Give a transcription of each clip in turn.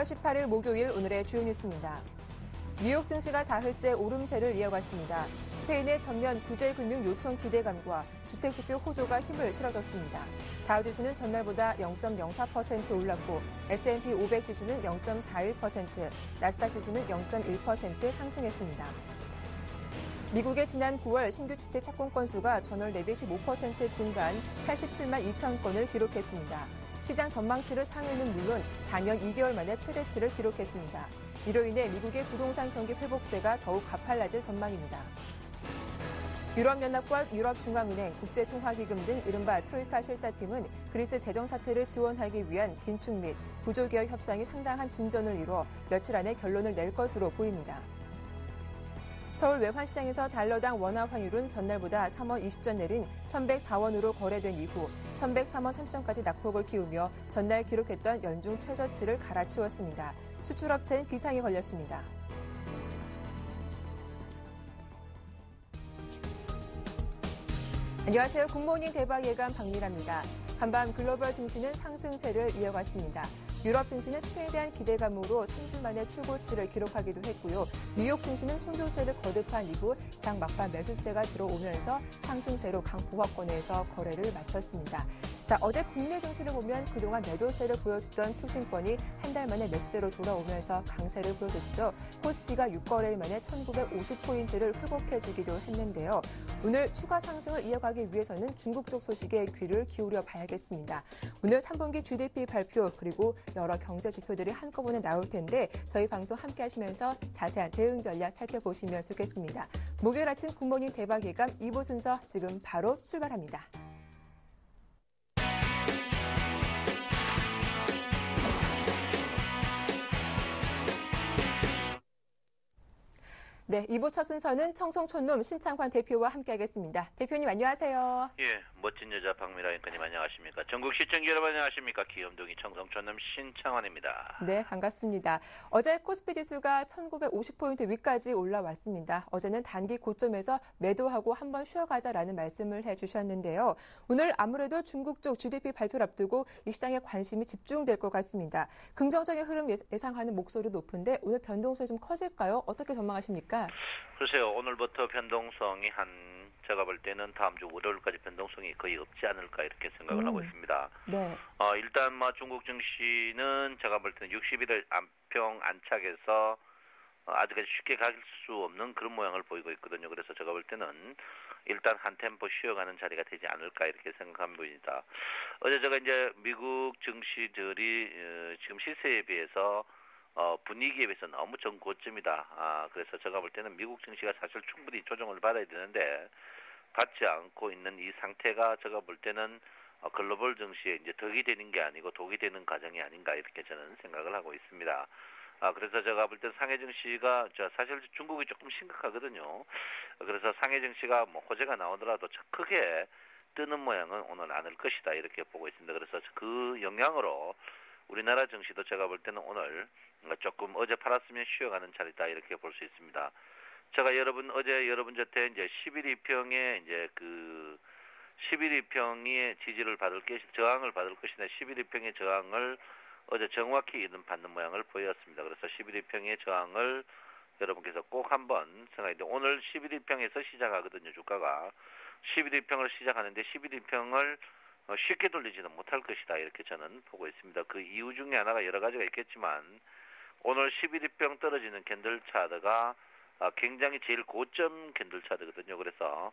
10월 18일 목요일 오늘의 주요 뉴스입니다. 뉴욕 증시가 사흘째 오름세를 이어갔습니다. 스페인의 전면 구제 금융 요청 기대감과 주택지표 호조가 힘을 실어줬습니다. 다우지수는 전날보다 0.04% 올랐고 S&P 500 지수는 0.41%, 나스닥 지수는 0.1% 상승했습니다. 미국의 지난 9월 신규 주택 착공 건수가 전월 대비 15% 증가한 87만 2천 건을 기록했습니다. 시장 전망치를 상회는 물론 4년 2개월 만에 최대치를 기록했습니다. 이로 인해 미국의 부동산 경기 회복세가 더욱 가팔라질 전망입니다. 유럽연합과 유럽중앙은행, 국제통화기금 등 이른바 트로이카 실사팀은 그리스 재정 사태를 지원하기 위한 긴축 및 구조개혁 협상이 상당한 진전을 이뤄 며칠 안에 결론을 낼 것으로 보입니다. 서울 외환시장에서 달러당 원화 환율은 전날보다 3원 20전 내린 1,104원으로 거래된 이후 1,103원 30전까지 낙폭을 키우며 전날 기록했던 연중 최저치를 갈아치웠습니다. 수출업체는 비상이 걸렸습니다. 안녕하세요. 굿모닝 대박 예감 박미라입니다. 간밤 글로벌 증시는 상승세를 이어갔습니다. 유럽 증시는 스페인에 대한 기대감으로 3주 만에 최고치를 기록하기도 했고요. 뉴욕 증시는 혼조세를 거듭한 이후 장 막판 매수세가 들어오면서 상승세로 강보합권에서 거래를 마쳤습니다. 자, 어제 국내 증시를 보면 그동안 매도세를 보여주던 투신권이 한 달 만에 매수세로 돌아오면서 강세를 보여줬죠. 코스피가 6거래일 만에 1950포인트를 회복해주기도 했는데요. 오늘 추가 상승을 이어가기 위해서는 중국 쪽 소식에 귀를 기울여 봐야겠습니다. 오늘 3분기 GDP 발표 그리고 여러 경제 지표들이 한꺼번에 나올 텐데 저희 방송 함께 하시면서 자세한 대응 전략 살펴보시면 좋겠습니다. 목요일 아침 굿모닝 대박 예감 2부 순서 지금 바로 출발합니다. 네, 2부 첫 순서는 청송촌놈 신창환 대표와 함께하겠습니다. 대표님 안녕하세요. 예, 멋진 여자 박미라 앵커님 안녕하십니까. 전국 시청자 여러분 안녕하십니까. 기염동이 청송촌놈 신창환입니다. 네, 반갑습니다. 어제 코스피 지수가 1950포인트 위까지 올라왔습니다. 어제는 단기 고점에서 매도하고 한번 쉬어가자라는 말씀을 해주셨는데요. 오늘 아무래도 중국 쪽 GDP 발표를 앞두고 이 시장에 관심이 집중될 것 같습니다. 긍정적인 흐름 예상하는 목소리 높은데 오늘 변동성이 좀 커질까요? 어떻게 전망하십니까? 글쎄요, 오늘부터 변동성이 한, 제가 볼 때는 다음 주 월요일까지 변동성이 거의 없지 않을까 이렇게 생각을 음. 하고 있습니다. 네. 어, 일단 뭐 중국 증시는 제가 볼 때는 60일을 안평 안착해서 어, 아직까지 쉽게 갈 수 없는 그런 모양을 보이고 있거든요. 그래서 제가 볼 때는 일단 한 템포 쉬어가는 자리가 되지 않을까 이렇게 생각합니다. 어제 제가 이제 미국 증시들이 어, 지금 시세에 비해서 어, 분위기에 비해서 너무 정고점이다. 아, 그래서 제가 볼 때는 미국 증시가 사실 충분히 조정을 받아야 되는데 받지 않고 있는 이 상태가 제가 볼 때는 어, 글로벌 증시에 이제 덕이 되는 게 아니고 독이 되는 과정이 아닌가 이렇게 저는 생각을 하고 있습니다. 아, 그래서 제가 볼 때 상해 증시가 저 사실 중국이 조금 심각하거든요. 그래서 상해 증시가 뭐 호재가 나오더라도 크게 뜨는 모양은 오늘 않을 것이다 이렇게 보고 있습니다. 그래서 그 영향으로 우리나라 증시도 제가 볼 때는 오늘 조금 어제 팔았으면 쉬어가는 자리다 이렇게 볼 수 있습니다. 제가 여러분 어제 여러분 저태 이제 11위평에 이제 그 11위평의 지지를 받을 것 저항을 받을 것이나 11위평의 저항을 어제 정확히 받는 모양을 보였습니다. 그래서 11위평의 저항을 여러분께서 꼭 한번 생각해야 오늘 11위평에서 시작하거든요 주가가 11위평을 시작하는데 11위평을 어, 쉽게 돌리지는 못할 것이다 이렇게 저는 보고 있습니다. 그 이유 중에 하나가 여러 가지가 있겠지만 오늘 11위평 떨어지는 캔들 차드가 아, 굉장히 제일 고점 캔들 차드거든요. 그래서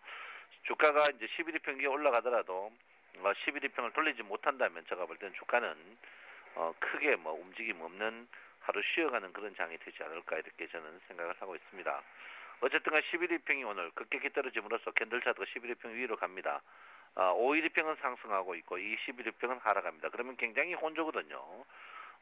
주가가 이제 11위 평이 올라가더라도 11위 평을 어, 돌리지 못한다면 제가 볼 때는 주가는 어, 크게 뭐 움직임 없는 하루 쉬어가는 그런 장이 되지 않을까 이렇게 저는 생각을 하고 있습니다. 어쨌든간 11위 평이 오늘 급격히 떨어짐으로써 캔들 차드가 11위 평 위로 갑니다. 어, 5일위평은 상승하고 있고 21위평은 하락합니다. 그러면 굉장히 혼조거든요.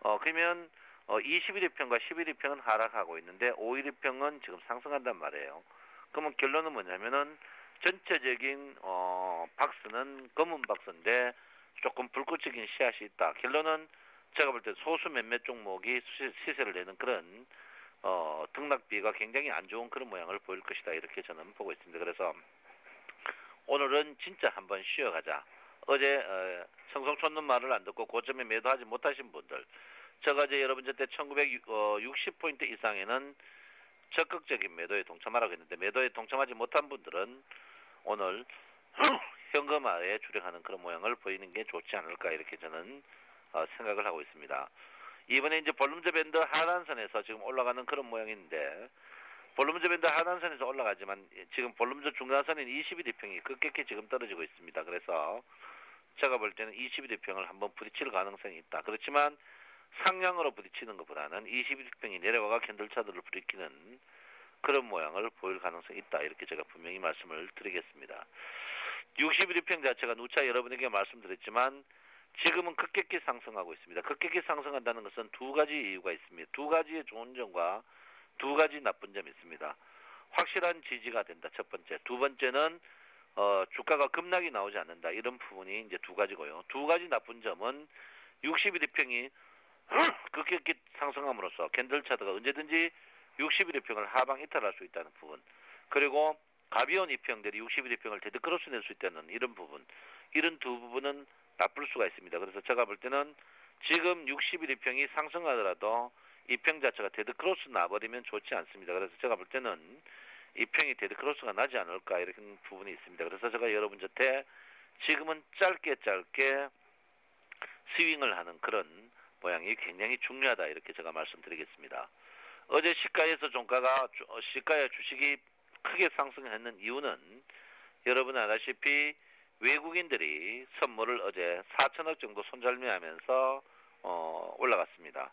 어, 그러면 어, 21위평과 11위평은 하락하고 있는데 5일위평은 지금 상승한단 말이에요. 그러면 결론은 뭐냐면은 전체적인 어, 박스는 검은 박스인데 조금 불꽃적인 씨앗이 있다. 결론은 제가 볼 때 소수 몇몇 종목이 시세를 내는 그런 어, 등락비가 굉장히 안 좋은 그런 모양을 보일 것이다. 이렇게 저는 보고 있습니다. 그래서 오늘은 진짜 한번 쉬어가자. 어제 어, 성송촌는 말을 안 듣고 고점에 매도하지 못하신 분들 제가 이제 여러분 저때 1960포인트 어, 이상에는 적극적인 매도에 동참하라고 했는데 매도에 동참하지 못한 분들은 오늘 현금화에 주력하는 그런 모양을 보이는 게 좋지 않을까 이렇게 저는 어, 생각을 하고 있습니다. 이번에 이제 볼륨저 밴드 하단선에서 지금 올라가는 그런 모양인데 볼륨저 밴드 하단선에서 올라가지만 지금 볼륨저 중간선인 21일평이 급격히 지금 떨어지고 있습니다. 그래서 제가 볼 때는 21일평을 한번 부딪힐 가능성이 있다. 그렇지만 상향으로 부딪히는 것보다는 21평이 내려와가 캔들차들을 부딪히는 그런 모양을 보일 가능성이 있다. 이렇게 제가 분명히 말씀을 드리겠습니다. 61평 자체가 누차 여러분에게 말씀드렸지만 지금은 급격히 상승하고 있습니다. 급격히 상승한다는 것은 두 가지 이유가 있습니다. 두 가지의 좋은 점과 두 가지 나쁜 점이 있습니다. 확실한 지지가 된다. 첫 번째. 두 번째는 어, 주가가 급락이 나오지 않는다. 이런 부분이 이제 두 가지고요. 두 가지 나쁜 점은 61평이 급격히 상승함으로써 캔들 차트가 언제든지 61평을 하방 이탈할 수 있다는 부분. 그리고 가벼운 이평들이 61평을 dead cross 낼 수 있다는 이런 부분. 이런 두 부분은 나쁠 수가 있습니다. 그래서 제가 볼 때는 지금 61평이 상승하더라도 이평 자체가 dead cross 나버리면 좋지 않습니다. 그래서 제가 볼 때는 이평이 dead cross가 나지 않을까 이런 부분이 있습니다. 그래서 제가 여러분 저태 지금은 짧게 짧게 스윙을 하는 그런 모양이 굉장히 중요하다 이렇게 제가 말씀드리겠습니다. 어제 시가에서 종가가 어, 시가의 주식이 크게 상승했는 이유는 여러분 아다시피 외국인들이 선물을 어제 4천억 정도 손절매하면서 어, 올라갔습니다.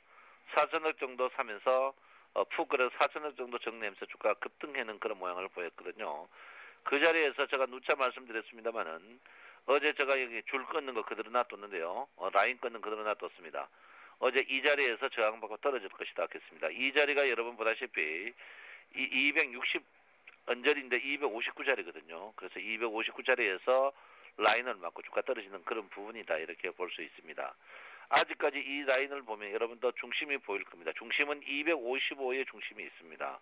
4천억 정도 사면서 어, 푹 그래서 4천억 정도 정리하면서 주가가 급등하는 그런 모양을 보였거든요. 그 자리에서 제가 누차 말씀드렸습니다만은 어제 제가 여기 줄 끊는 거 그대로 놔뒀는데요. 어, 라인 끊는 그대로 놔뒀습니다. 어제 이 자리에서 저항받고 떨어질 것이다 했습니다. 이 자리가 여러분 보다시피 이 260 언저리인데 259자리거든요. 그래서 259자리에서 라인을 맞고 주가 떨어지는 그런 부분이다 이렇게 볼 수 있습니다. 아직까지 이 라인을 보면 여러분도 중심이 보일 겁니다. 중심은 255의 중심이 있습니다.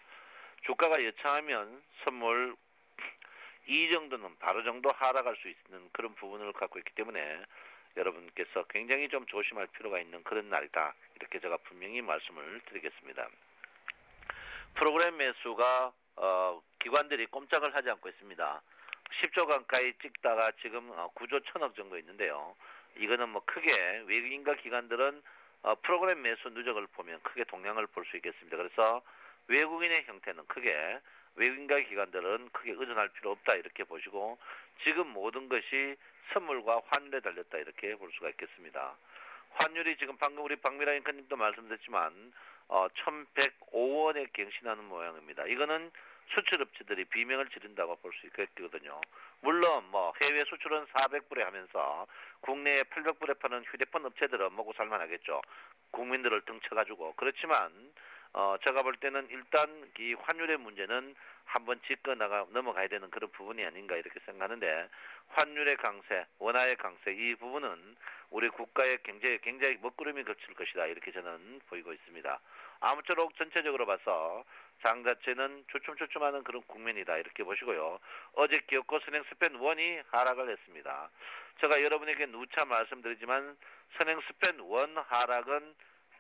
주가가 여차하면 선물 이 정도는 바로 정도 하락할 수 있는 그런 부분을 갖고 있기 때문에 여러분께서 굉장히 좀 조심할 필요가 있는 그런 날이다. 이렇게 제가 분명히 말씀을 드리겠습니다. 프로그램 매수가 어, 기관들이 꼼짝을 하지 않고 있습니다. 10조 가까이 찍다가 지금 9조 어, 천억 정도 있는데요. 이거는 뭐 크게 외국인과 기관들은 어, 프로그램 매수 누적을 보면 크게 동향을 볼 수 있겠습니다. 그래서 외국인의 형태는 크게 외국인과 기관들은 크게 의존할 필요 없다 이렇게 보시고 지금 모든 것이 선물과 환율에 달렸다 이렇게 볼 수가 있겠습니다. 환율이 지금 방금 우리 박미라 앵커님도 말씀드렸지만 어, 1105원에 갱신하는 모양입니다. 이거는 수출업체들이 비명을 지른다고 볼 수 있겠거든요. 물론 뭐 해외 수출은 400불에 하면서 국내에 800불에 파는 휴대폰 업체들은 먹고 살만하겠죠. 국민들을 등쳐가지고 그렇지만 어 제가 볼 때는 일단 이 환율의 문제는 한번 짚고 나가 넘어가야 되는 그런 부분이 아닌가 이렇게 생각하는데 환율의 강세, 원화의 강세 이 부분은 우리 국가의 경제에 굉장히 먹구름이 겹칠 것이다 이렇게 저는 보이고 있습니다. 아무쪼록 전체적으로 봐서 장 자체는 주춤주춤하는 그런 국면이다 이렇게 보시고요. 어제 기업고 선행 스펜 원이 하락을 했습니다. 제가 여러분에게 누차 말씀드리지만 선행 span one 하락은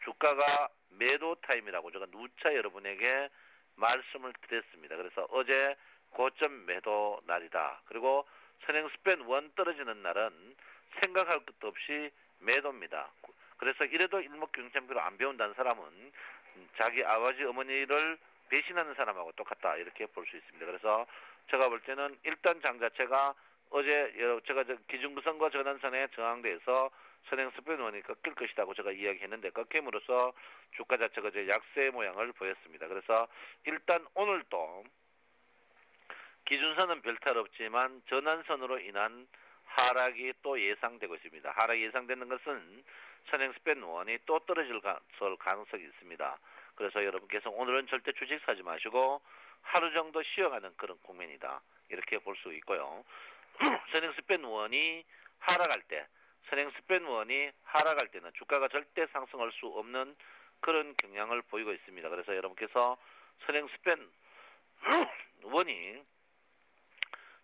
주가가 매도 타임이라고 제가 누차 여러분에게 말씀을 드렸습니다. 그래서 어제 고점 매도 날이다. 그리고 선행 span one 떨어지는 날은 생각할 것도 없이 매도입니다. 그래서 이래도 일목경천비로 안 배운다는 사람은 자기 아버지 어머니를 배신하는 사람하고 똑같다 이렇게 볼 수 있습니다. 그래서 제가 볼 때는 일단 장 자체가 어제 제가 기준구선과 전환선에 저항돼서 선행 스페인원이 꺾일 것이라고 제가 이야기했는데 꺾임으로써 주가 자체가 이제 약세 모양을 보였습니다. 그래서 일단 오늘도 기준선은 별탈 없지만 전환선으로 인한 하락이 또 예상되고 있습니다. 하락이 예상되는 것은 선행 스펜 원이 또 떨어질 가능성이 있습니다. 그래서 여러분께서 오늘은 절대 주식 사지 마시고 하루 정도 쉬어가는 그런 국면이다. 이렇게 볼 수 있고요. 선행 스펜 원이 하락할 때, 선행 스펜 원이 하락할 때는 주가가 절대 상승할 수 없는 그런 경향을 보이고 있습니다. 그래서 여러분께서 선행 스펜 원이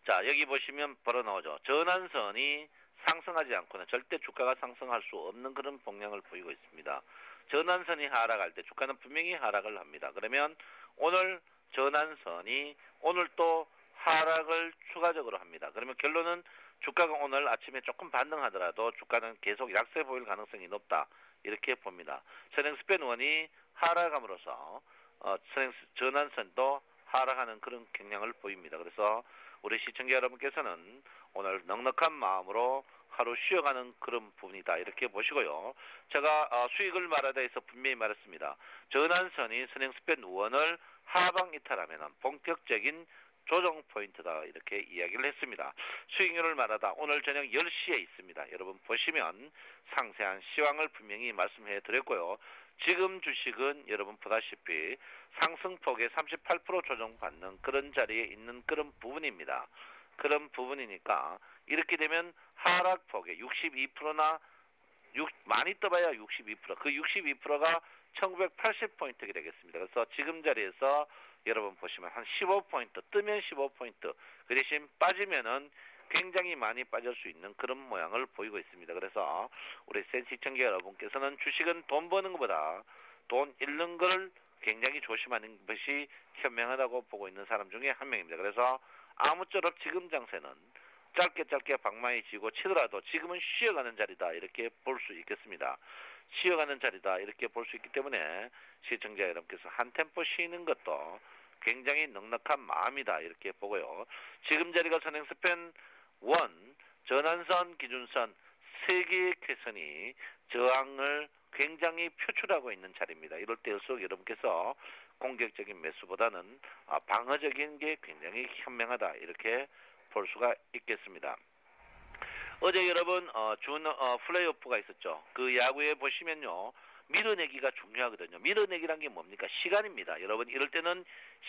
자 여기 보시면 바로 나오죠. 전환선이 상승하지 않고는 절대 주가가 상승할 수 없는 그런 동향을 보이고 있습니다. 전환선이 하락할 때 주가는 분명히 하락을 합니다. 그러면 오늘 전환선이 오늘 또 하락을 추가적으로 합니다. 그러면 결론은 주가가 오늘 아침에 조금 반등하더라도 주가는 계속 약세 보일 가능성이 높다. 이렇게 봅니다. 선행 스팬 원이 하락함으로써 어, 선행 전환선도 하락하는 그런 경향을 보입니다. 그래서 우리 시청자 여러분께서는 오늘 넉넉한 마음으로 하루 쉬어가는 그런 부분이다 이렇게 보시고요. 제가 어, 수익을 말하다 해서 분명히 말했습니다. 전환선이 선행 스팬 원을 하방 이탈하면 본격적인 조정 포인트다 이렇게 이야기를 했습니다. 수익률을 말하다 오늘 저녁 10시에 있습니다. 여러분 보시면 상세한 시황을 분명히 말씀해 드렸고요. 지금 주식은 여러분 보다시피 상승폭에 38% 조정받는 그런 자리에 있는 그런 부분입니다. 그런 부분이니까 이렇게 되면 하락폭에 62%나 6, 많이 떠봐야 62%. 그 62%가 1980포인트가 되겠습니다. 그래서 지금 자리에서 여러분 보시면 한 15포인트, 뜨면 15포인트, 그 대신 빠지면은 굉장히 많이 빠질 수 있는 그런 모양을 보이고 있습니다. 그래서 우리 센 시청자 여러분께서는 주식은 돈 버는 것보다 돈 잃는 걸 굉장히 조심하는 것이 현명하다고 보고 있는 사람 중에 한 명입니다. 그래서 아무쪼록 지금 장세는 짧게 짧게 방망이 쥐고 치더라도 지금은 쉬어가는 자리다 이렇게 볼 수 있겠습니다. 쉬어가는 자리다 이렇게 볼 수 있기 때문에 시청자 여러분께서 한 템포 쉬는 것도 굉장히 넉넉한 마음이다 이렇게 보고요. 지금 자리가 선행 스팬 원 전환선 기준선 세 개의 쾌선이 저항을 굉장히 표출하고 있는 자리입니다. 이럴 때일수록 여러분께서 공격적인 매수보다는 아, 방어적인 게 굉장히 현명하다 이렇게 볼 수가 있겠습니다. 어제 여러분 어, 준 어, 플레이오프가 있었죠. 그 야구에 보시면요. 밀어내기가 중요하거든요. 밀어내기란 게 뭡니까? 시간입니다. 여러분 이럴 때는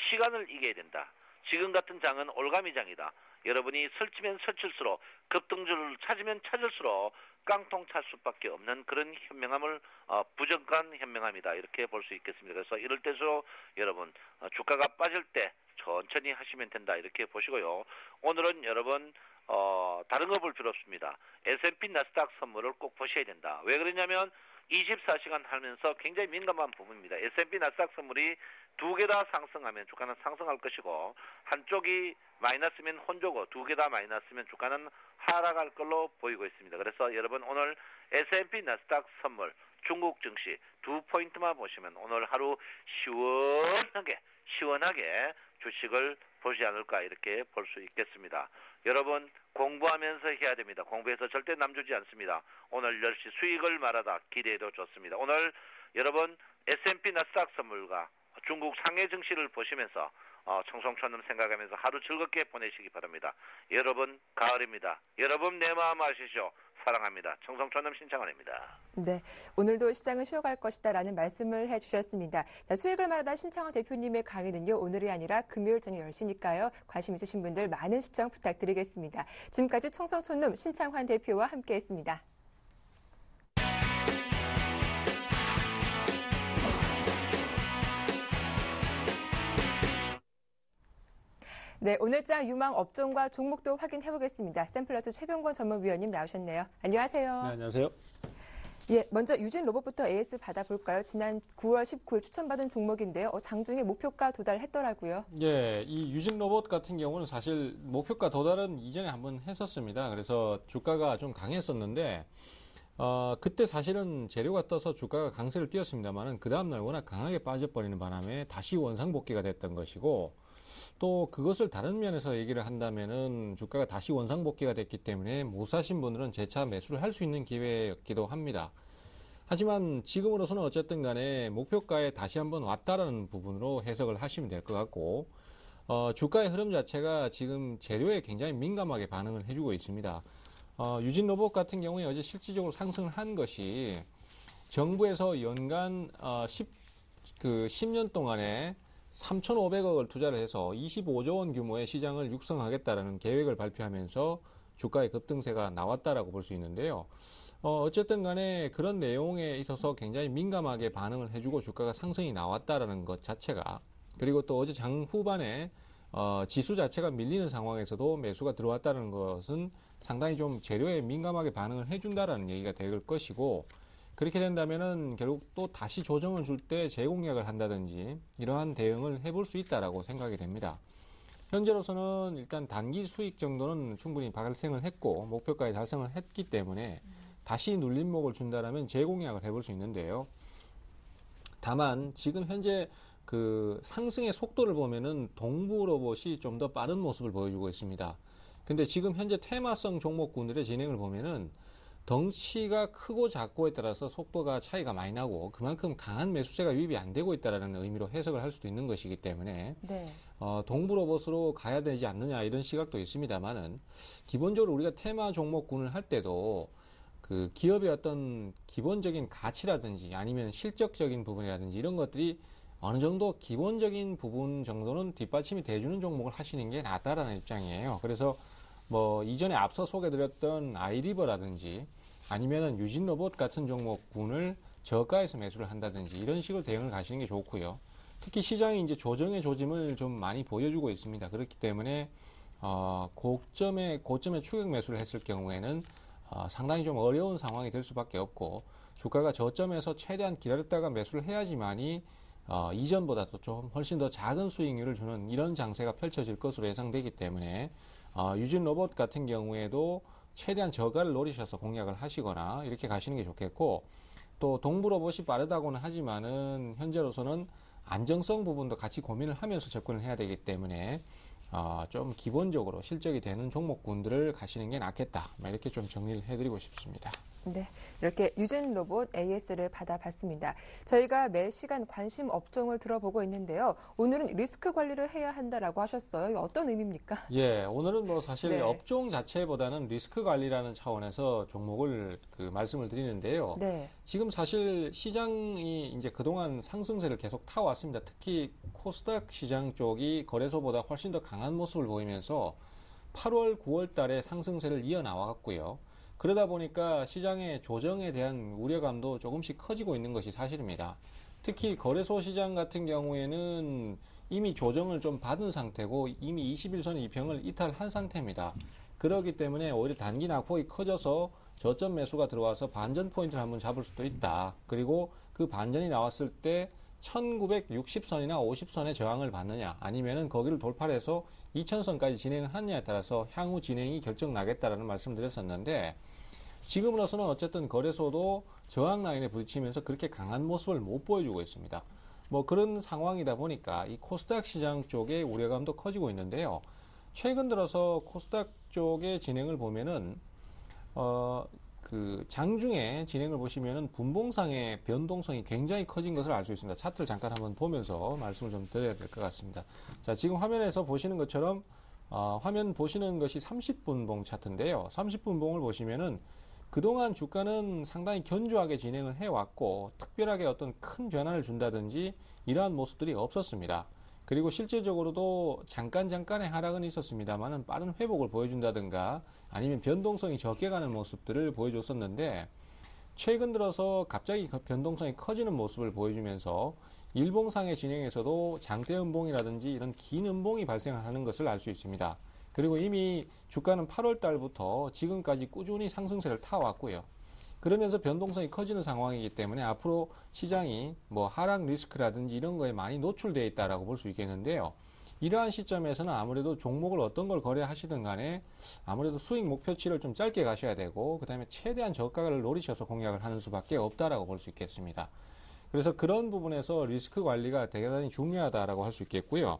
시간을 이겨야 된다. 지금 같은 장은 올가미 장이다. 여러분이 설치면 설칠수록 급등주를 찾으면 찾을수록 깡통 찰 수밖에 없는 그런 현명함을 어, 부정한 현명함이다 이렇게 볼 수 있겠습니다. 그래서 이럴 때도 여러분 어, 주가가 빠질 때 천천히 하시면 된다 이렇게 보시고요. 오늘은 여러분 어, 다른 거 볼 필요 없습니다. S&P 나스닥 선물을 꼭 보셔야 된다. 왜 그러냐면 24시간 하면서 굉장히 민감한 부분입니다. S&P 나스닥 선물이 두 개 다 상승하면 주가는 상승할 것이고 한쪽이 마이너스면 혼조고 두 개 다 마이너스면 주가는 하락할 걸로 보이고 있습니다. 그래서 여러분 오늘 S&P 나스닥 선물 중국 증시 두 포인트만 보시면 오늘 하루 시원하게 시원하게 주식을 보지 않을까 이렇게 볼 수 있겠습니다. 여러분 공부하면서 해야 됩니다. 공부해서 절대 남주지 않습니다. 오늘 10시 수익을 말하다 기대해도 좋습니다. 오늘 여러분 S&P 나스닥 선물과 중국 상해 증시를 보시면서 어, 청송촌음 생각하면서 하루 즐겁게 보내시기 바랍니다. 여러분 가을입니다. 여러분 내 마음 아시죠? 사랑합니다. 청성촌음 신창원입니다. 네, 오늘도 시장은 쉬어갈 것이다라는 말씀을 해주셨습니다. 자, 수익을 말하다 신창원 대표님의 강의는요 오늘이 아니라 금요일 저녁 10시니까요 관심 있으신 분들 많은 시청 부탁드리겠습니다. 지금까지 청성촌음 신창환 대표와 함께했습니다. 네, 오늘장 유망 업종과 종목도 확인해 보겠습니다. 샘플러스 최병권 전문위원님 나오셨네요. 안녕하세요. 네, 안녕하세요. 예, 먼저 유진 로봇부터 AS 받아볼까요? 지난 9월 19일 추천받은 종목인데요. 어, 장중에 목표가 도달했더라고요. 예, 이 유진 로봇 같은 경우는 사실 목표가 도달은 이전에 한번 했었습니다. 그래서 주가가 좀 강했었는데, 어, 그때 사실은 재료가 떠서 주가가 강세를 띄었습니다만은 그 다음날 워낙 강하게 빠져버리는 바람에 다시 원상복귀가 됐던 것이고, 또 그것을 다른 면에서 얘기를 한다면은 주가가 다시 원상복귀가 됐기 때문에 못 사신 분들은 재차 매수를 할 수 있는 기회였기도 합니다. 하지만 지금으로서는 어쨌든 간에 목표가에 다시 한번 왔다라는 부분으로 해석을 하시면 될 것 같고, 어, 주가의 흐름 자체가 지금 재료에 굉장히 민감하게 반응을 해주고 있습니다. 어, 유진 로봇 같은 경우에 어제 실질적으로 상승을 한 것이 정부에서 연간 어, 10, 그 10년 동안에 3,500억을 투자를 해서 25조 원 규모의 시장을 육성하겠다라는 계획을 발표하면서 주가의 급등세가 나왔다라고 볼 수 있는데요. 어, 어쨌든 간에 그런 내용에 있어서 굉장히 민감하게 반응을 해주고 주가가 상승이 나왔다라는 것 자체가 그리고 또 어제 장 후반에 어, 지수 자체가 밀리는 상황에서도 매수가 들어왔다는 것은 상당히 좀 재료에 민감하게 반응을 해준다라는 얘기가 될 것이고 그렇게 된다면은 결국 또 다시 조정을 줄 때 재공약을 한다든지 이러한 대응을 해볼 수 있다라고 생각이 됩니다. 현재로서는 일단 단기 수익 정도는 충분히 발생을 했고 목표까지 달성을 했기 때문에 다시 눌림목을 준다라면 재공약을 해볼 수 있는데요. 다만 지금 현재 그 상승의 속도를 보면은 동부 로봇이 좀 더 빠른 모습을 보여주고 있습니다. 근데 지금 현재 테마성 종목군들의 진행을 보면은 덩치가 크고 작고에 따라서 속도가 차이가 많이 나고 그만큼 강한 매수세가 유입이 안 되고 있다라는 의미로 해석을 할 수도 있는 것이기 때문에 네. 어, 동부 로봇으로 가야 되지 않느냐 이런 시각도 있습니다만은 기본적으로 우리가 테마 종목군을 할 때도 그 기업의 어떤 기본적인 가치라든지 아니면 실적적인 부분이라든지 이런 것들이 어느 정도 기본적인 부분 정도는 뒷받침이 돼주는 종목을 하시는 게 낫다라는 입장이에요. 그래서 뭐 이전에 앞서 소개드렸던 아이리버라든지 아니면은 유진 로봇 같은 종목군을 저가에서 매수를 한다든지 이런 식으로 대응을 가시는 게 좋고요. 특히 시장이 이제 조정의 조짐을 좀 많이 보여주고 있습니다. 그렇기 때문에 어, 고점에 고점에 추격 매수를 했을 경우에는 어, 상당히 좀 어려운 상황이 될 수밖에 없고 주가가 저점에서 최대한 기다렸다가 매수를 해야지만이 어, 이전보다도 좀 훨씬 더 작은 수익률을 주는 이런 장세가 펼쳐질 것으로 예상되기 때문에 어, 유진 로봇 같은 경우에도 최대한 저가를 노리셔서 공략을 하시거나 이렇게 가시는 게 좋겠고 또 동부 로봇이 빠르다고는 하지만은 현재로서는 안정성 부분도 같이 고민을 하면서 접근을 해야 되기 때문에 어, 좀 기본적으로 실적이 되는 종목군들을 가시는 게 낫겠다. 이렇게 좀 정리를 해드리고 싶습니다. 네, 이렇게 유진 로봇 AS를 받아봤습니다. 저희가 매 시간 관심 업종을 들어보고 있는데요. 오늘은 리스크 관리를 해야 한다라고 하셨어요. 어떤 의미입니까? 예, 오늘은 뭐 사실 네. 업종 자체보다는 리스크 관리라는 차원에서 종목을 그 말씀을 드리는데요. 네. 지금 사실 시장이 이제 그동안 상승세를 계속 타왔습니다. 특히 코스닥 시장 쪽이 거래소보다 훨씬 더 강한 모습을 보이면서 8월, 9월 달에 상승세를 이어나왔고요. 그러다 보니까 시장의 조정에 대한 우려감도 조금씩 커지고 있는 것이 사실입니다. 특히 거래소 시장 같은 경우에는 이미 조정을 좀 받은 상태고 이미 21선 이평을 이탈한 상태입니다. 그렇기 때문에 오히려 단기 낙폭이 커져서 저점 매수가 들어와서 반전 포인트를 한번 잡을 수도 있다. 그리고 그 반전이 나왔을 때 1960선이나 50선의 저항을 받느냐 아니면은 거기를 돌파해서 2000선까지 진행을 하느냐에 따라서 향후 진행이 결정나겠다라는 말씀을 드렸었는데 지금으로서는 어쨌든 거래소도 저항 라인에 부딪히면서 그렇게 강한 모습을 못 보여주고 있습니다. 뭐 그런 상황이다 보니까 이 코스닥 시장 쪽의 우려감도 커지고 있는데요. 최근 들어서 코스닥 쪽의 진행을 보면은 어, 그 장중에 진행을 보시면은 분봉상의 변동성이 굉장히 커진 것을 알 수 있습니다. 차트를 잠깐 한번 보면서 말씀을 좀 드려야 될 것 같습니다. 자, 지금 화면에서 보시는 것처럼 어, 화면 보시는 것이 30분봉 차트인데요. 30분봉을 보시면은 그동안 주가는 상당히 견조하게 진행을 해왔고 특별하게 어떤 큰 변화를 준다든지 이러한 모습들이 없었습니다. 그리고 실제적으로도 잠깐 잠깐의 하락은 있었습니다만은 빠른 회복을 보여준다든가 아니면 변동성이 적게 가는 모습들을 보여줬었는데 최근 들어서 갑자기 그 변동성이 커지는 모습을 보여주면서 일봉상의 진행에서도 장대 음봉이라든지 이런 긴 음봉이 발생하는 것을 알 수 있습니다. 그리고 이미 주가는 8월 달부터 지금까지 꾸준히 상승세를 타왔고요. 그러면서 변동성이 커지는 상황이기 때문에 앞으로 시장이 뭐 하락 리스크라든지 이런 거에 많이 노출되어 있다라고 볼 수 있겠는데요. 이러한 시점에서는 아무래도 종목을 어떤 걸 거래하시든 간에 아무래도 수익 목표치를 좀 짧게 가셔야 되고 그다음에 최대한 저가를 노리셔서 공략을 하는 수밖에 없다라고 볼 수 있겠습니다. 그래서 그런 부분에서 리스크 관리가 대단히 중요하다라고 할 수 있겠고요.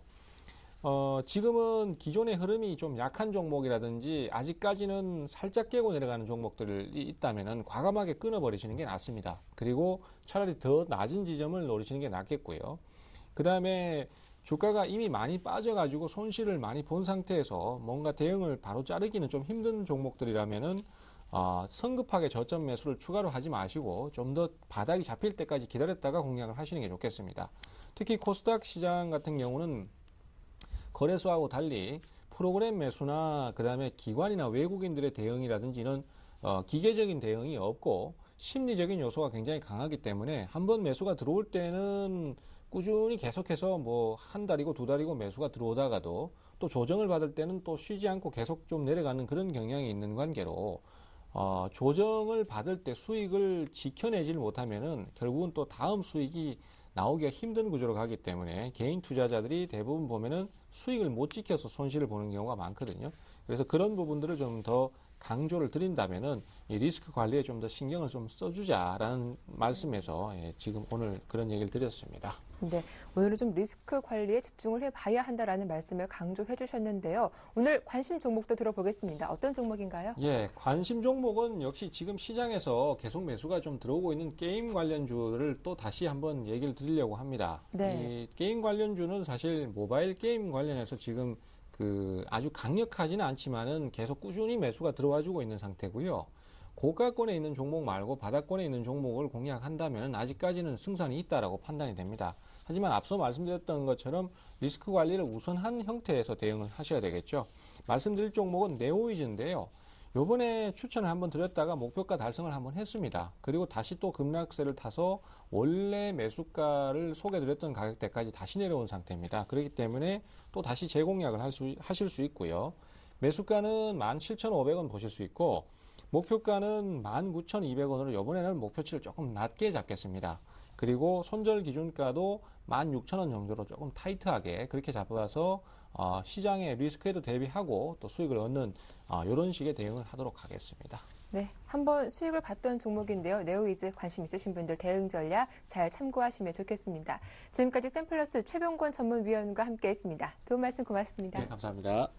어, 지금은 기존의 흐름이 좀 약한 종목이라든지 아직까지는 살짝 깨고 내려가는 종목들이 있다면은 과감하게 끊어버리시는 게 낫습니다. 그리고 차라리 더 낮은 지점을 노리시는 게 낫겠고요. 그 다음에 주가가 이미 많이 빠져가지고 손실을 많이 본 상태에서 뭔가 대응을 바로 자르기는 좀 힘든 종목들이라면은 어, 성급하게 저점 매수를 추가로 하지 마시고 좀 더 바닥이 잡힐 때까지 기다렸다가 공략을 하시는 게 좋겠습니다. 특히 코스닥 시장 같은 경우는 거래소하고 달리 프로그램 매수나 그 다음에 기관이나 외국인들의 대응이라든지 이런 어, 기계적인 대응이 없고 심리적인 요소가 굉장히 강하기 때문에 한 번 매수가 들어올 때는 꾸준히 계속해서 뭐 한 달이고 두 달이고 매수가 들어오다가도 또 조정을 받을 때는 또 쉬지 않고 계속 좀 내려가는 그런 경향이 있는 관계로 어, 조정을 받을 때 수익을 지켜내질 못하면은 결국은 또 다음 수익이 나오기가 힘든 구조로 가기 때문에 개인 투자자들이 대부분 보면은 수익을 못 지켜서 손실을 보는 경우가 많거든요. 그래서 그런 부분들을 좀 더 강조를 드린다면은 이 리스크 관리에 좀 더 신경을 좀 써주자라는 말씀에서 예, 지금 오늘 그런 얘기를 드렸습니다. 네, 오늘은 좀 리스크 관리에 집중을 해봐야 한다라는 말씀을 강조해 주셨는데요. 오늘 관심 종목도 들어보겠습니다. 어떤 종목인가요? 예, 관심 종목은 역시 지금 시장에서 계속 매수가 좀 들어오고 있는 게임 관련주를 또 다시 한번 얘기를 드리려고 합니다. 네. 이 게임 관련주는 사실 모바일 게임 관련해서 지금 그 아주 강력하지는 않지만은 계속 꾸준히 매수가 들어와주고 있는 상태고요. 고가권에 있는 종목 말고 바닥권에 있는 종목을 공략한다면 아직까지는 승산이 있다라고 판단이 됩니다. 하지만 앞서 말씀드렸던 것처럼 리스크 관리를 우선한 형태에서 대응을 하셔야 되겠죠. 말씀드릴 종목은 네오이즈인데요. 요번에 추천을 한번 드렸다가 목표가 달성을 한번 했습니다. 그리고 다시 또 급락세를 타서 원래 매수가를 소개드렸던 가격대까지 다시 내려온 상태입니다. 그렇기 때문에 또 다시 재공략을 할 수, 하실 수 있고요. 매수가는 17,500원 보실 수 있고 목표가는 19,200원으로 이번에는 목표치를 조금 낮게 잡겠습니다. 그리고 손절 기준가도 16,000원 정도로 조금 타이트하게 그렇게 잡아서 어, 시장의 리스크에도 대비하고 또 수익을 얻는 어, 이런 식의 대응을 하도록 하겠습니다. 네, 한번 수익을 봤던 종목인데요. 네오이즈 관심 있으신 분들 대응 전략 잘 참고하시면 좋겠습니다. 지금까지 샘플러스 최병권 전문위원과 함께했습니다. 도움 말씀 고맙습니다. 네, 감사합니다.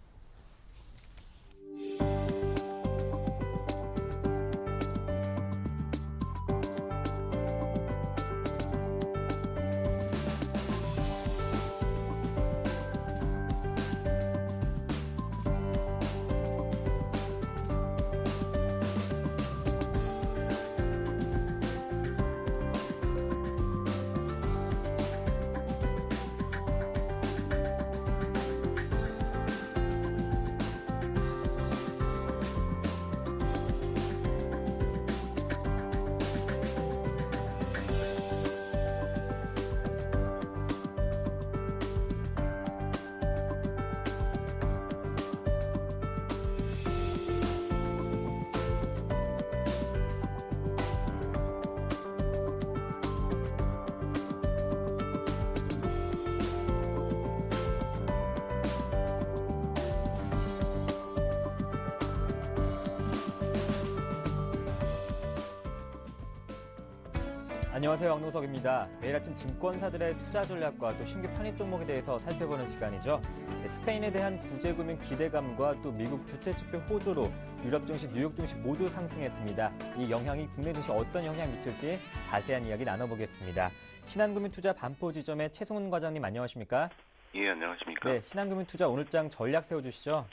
안녕하세요. 왕노석입니다. 매일 아침 증권사들의 투자 전략과 또 신규 편입 종목에 대해서 살펴보는 시간이죠. 스페인에 대한 구제금융 기대감과 또 미국 주택지표 호조로 유럽 증시, 뉴욕 증시 모두 상승했습니다. 이 영향이 국내 증시 어떤 영향 미칠지 자세한 이야기 나눠보겠습니다. 신한금융투자 반포 지점의 최승훈 과장님 안녕하십니까? 예, 안녕하십니까? 네, 신한금융투자 오늘장 전략 세워주시죠.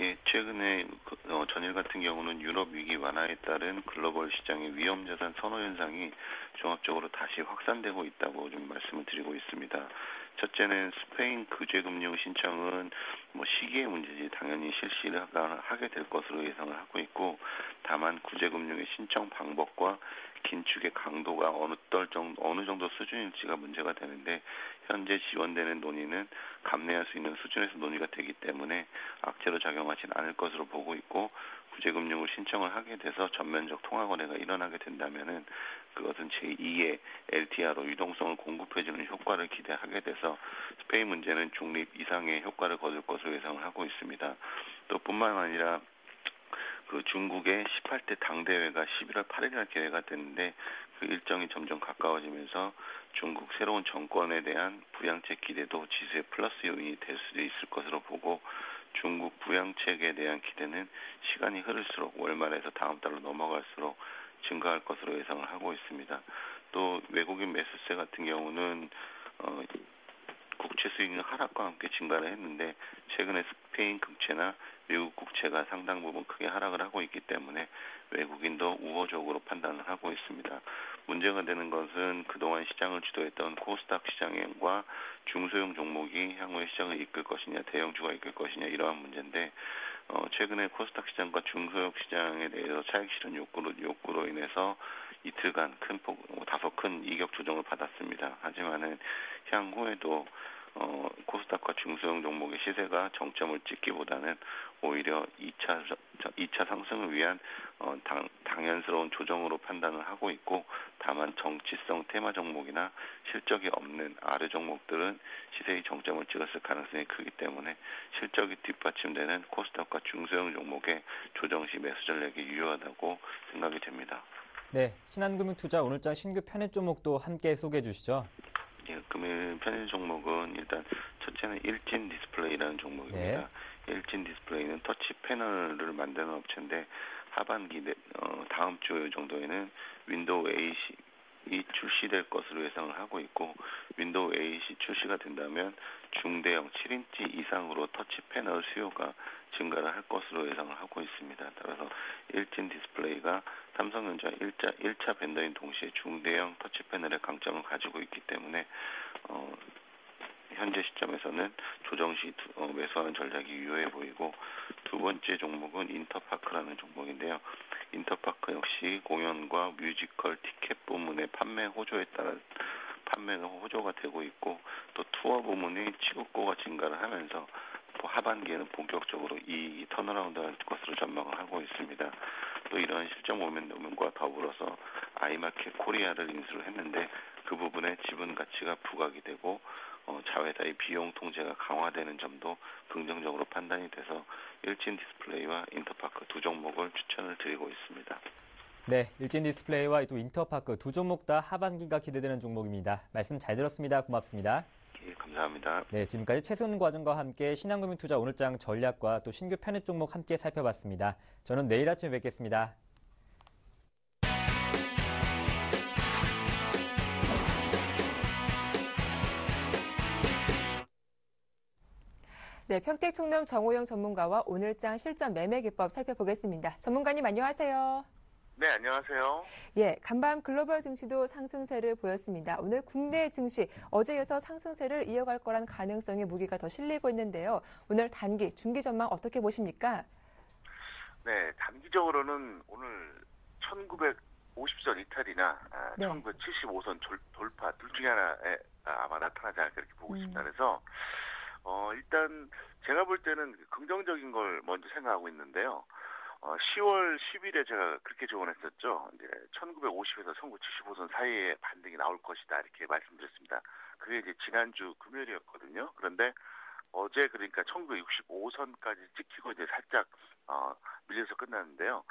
예, 최근에 그, 어, 전일 같은 경우는 유럽 위기 완화에 따른 글로벌 시장의 위험 자산 선호 현상이 종합적으로 다시 확산되고 있다고 좀 말씀을 드리고 있습니다. 첫째는 스페인 규제금융 신청은 뭐 시기의 문제지 당연히 실시를 하게 될 것으로 예상을 하고 있고 다만 구제금융의 신청 방법과 긴축의 강도가 어느 정도 어느 정도 수준일지가 문제가 되는데 현재 지원되는 논의는 감내할 수 있는 수준에서 논의가 되기 때문에 악재로 작용하지는 않을 것으로 보고 있고 구제금융을 신청을 하게 돼서 전면적 통화 거래가 일어나게 된다면은 그것은 제2의 LTR로 유동성을 공급해주는 효과를 기대하게 돼서 스페인 문제는 중립 이상의 효과를 거둘 것으로 예상을 하고 있습니다. 또 뿐만 아니라 그 중국의 18대 당대회가 11월 8일날 개회가 됐는데 그 일정이 점점 가까워지면서 중국 새로운 정권에 대한 부양책 기대도 지수의 플러스 요인이 될 수도 있을 것으로 보고 중국 부양책에 대한 기대는 시간이 흐를수록 월말에서 다음 달로 넘어갈수록 증가할 것으로 예상을 하고 있습니다. 또 외국인 매수세 같은 경우는 어, 국채 수익률 하락과 함께 증가를 했는데 최근에 스페인 국채나 미국 국채가 상당 부분 크게 하락을 하고 있기 때문에 외국인도 우호적으로 판단을 하고 있습니다. 문제가 되는 것은 그동안 시장을 주도했던 코스닥 시장과 중소형 종목이 향후에 시장을 이끌 것이냐, 대형주가 이끌 것이냐 이러한 문제인데 어, 최근에 코스닥 시장과 중소형 시장에 대해서 차익 실현 욕구로, 욕구로 인해서 이틀간 큰 폭, 다소 큰 이격 조정을 받았습니다. 하지만은 향후에도 어, 코스닥과 중소형 종목의 시세가 정점을 찍기보다는 오히려 2차 2차 상승을 위한 어, 당, 당연스러운 조정으로 판단을 하고 있고 다만 정치성 테마 종목이나 실적이 없는 아래 종목들은 시세의 정점을 찍었을 가능성이 크기 때문에 실적이 뒷받침되는 코스닥과 중소형 종목의 조정 시 매수 전략이 유효하다고 생각이 됩니다. 네, 신한금융투자 오늘장 신규 편입 종목도 함께 소개해 주시죠. 예, 금일 편입 종목은 일단 첫째는 일진 디스플레이라는 종목입니다. 네. 일진 디스플레이는 터치 패널을 만드는 업체인데 하반기 어, 다음 주 정도에는 윈도우 8이 출시될 것으로 예상을 하고 있고 윈도우 8이 출시가 된다면 중대형 7인치 이상으로 터치 패널 수요가 증가를 할 것으로 예상을 하고 있습니다. 따라서 일진 디스플레이가 삼성전자 1차, 1차 vendor인 동시에 중대형 터치 패널의 강점을 가지고 있기 때문에 어, 현재 시점에서는 조정 시 어, 매수하는 전략이 유효해 보이고 두 번째 종목은 인터파크라는 종목인데요. 인터파크 역시 공연과 뮤지컬 티켓 부문의 판매 호조에 따라 판매가 호조가 되고 있고 또 투어 부문의 취급고가 증가를 하면서 하반기에는 본격적으로 이 turnaround 할 것으로 전망을 하고 있습니다. 또 이런 실적 모멘텀과 더불어서 아이마켓 코리아를 인수를 했는데 그 부분에 지분 가치가 부각이 되고 어, 자회사의 비용 통제가 강화되는 점도 긍정적으로 판단이 돼서 일진 디스플레이와 인터파크 두 종목을 추천을 드리고 있습니다. 네, 일진 디스플레이와 또 인터파크 두 종목 다 하반기가 기대되는 종목입니다. 말씀 잘 들었습니다. 고맙습니다. 예, 감사합니다. 네, 지금까지 최순 과장과 함께 신한금융투자 오늘장 전략과 또 신규 편입 종목 함께 살펴봤습니다. 저는 내일 아침에 뵙겠습니다. 네, 평택 총련 정호영 전문가와 오늘장 실전 매매 기법 살펴보겠습니다. 전문가님 안녕하세요. 네, 안녕하세요. 예, 간밤 글로벌 증시도 상승세를 보였습니다. 오늘 국내 증시 어제 이어서 상승세를 이어갈 거란 가능성에 무게가 더 실리고 있는데요. 오늘 단기, 중기 전망 어떻게 보십니까? 네, 단기적으로는 오늘 1950선 이탈이나 네. 1975선 돌파 둘 중에 하나에 아마 나타나지 않을까 이렇게 보고 음. 있습니다. 그래서 어, 일단 제가 볼 때는 긍정적인 걸 먼저 생각하고 있는데요. 어, 10월 10일에 제가 그렇게 조언했었죠. 이제 1950에서 1975선 사이에 반등이 나올 것이다 이렇게 말씀드렸습니다. 그게 이제 지난주 금요일이었거든요. 그런데 어제 그러니까 1965선까지 찍히고 이제 살짝 어, 밀려서 끝났는데요.